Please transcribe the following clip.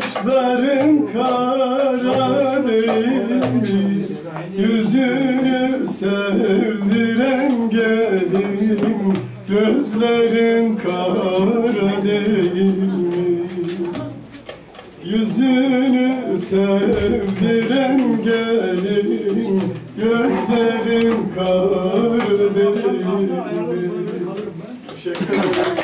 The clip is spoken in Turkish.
Saçların kara değil Yüzünü sevdiren gelin Gözlerin kara değil Yüzünü sevdiren gelin Gözlerin kara değil Teşekkür ederim.